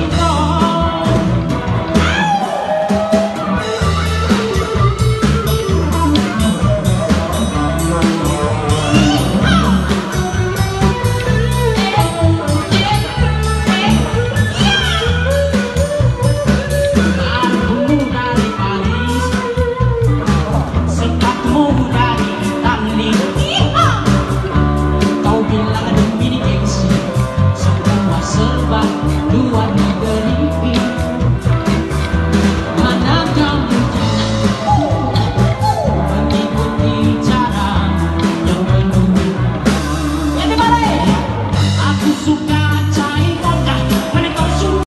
de